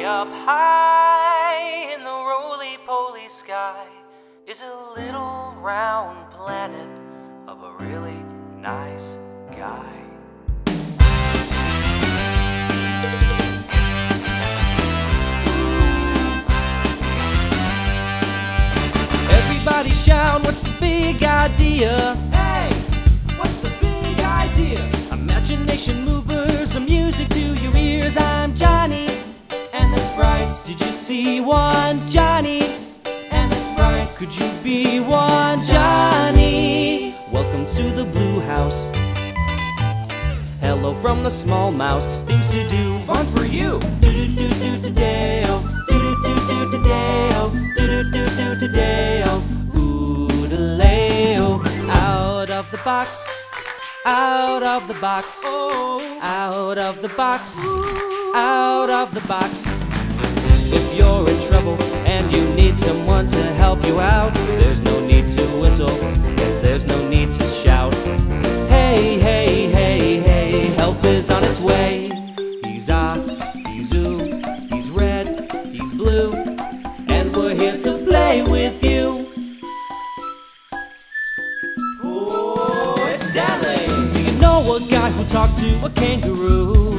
Way up high in the Rolie Polie sky is a little round planet of a really nice guy. Everybody shout, what's the big idea? Hey, what's the big idea? Imagination movers, a music to your ears. I'm Johnny and the Sprites. Did you see one Johnny and the Sprites? Could you be one Johnny? Welcome to the Blue House. Hello from the small mouse. Things to do, fun for you. Do do do do today, oh. Do do do do today, oh. Do do do do today, oh. Oodaleo. Out of the box. Out of the box. Oh. Out of the box. Out of the box. If you're in trouble and you need someone to help you out, there's no need to whistle, there's no need to shout. Hey, hey, hey, hey, help is on its way. He's ah, he's ooh, he's red, he's blue, and we're here to play with you. Oh, it's. Do you know a guy who talked to a kangaroo?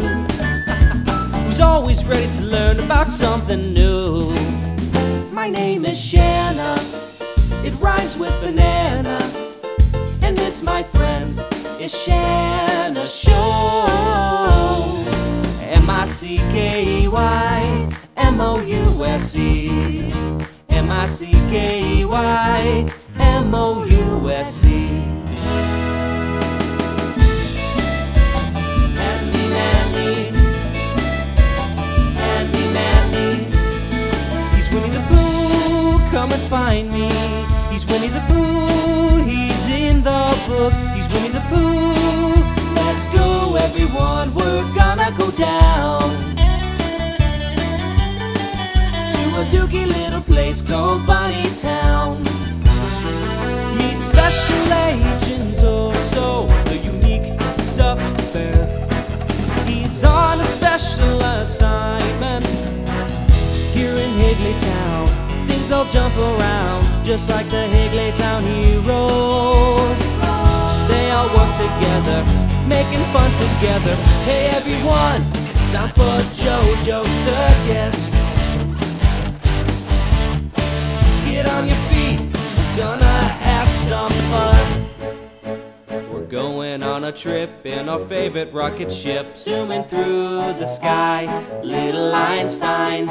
Always ready to learn about something new? My name is Shanna. It rhymes with banana. And this, my friends, is Shanna Show. M I C K E Y M O U S E. M I C K E Y M O U S E. He's Winnie the Pooh, he's in the book. He's Winnie the Pooh. Let's go, everyone, we're gonna go down to a dooky little place called Bunny Town. Meet Special Agent Oso, the unique stuffed bear. He's on a special assignment here in Higglytown. Things all jump around just like the Higglytown heroes. They all work together, making fun together. Hey everyone, it's time for JoJo Circus. Get on your feet, we're gonna have some fun. We're going on a trip in our favorite rocket ship, zooming through the sky. Little Einsteins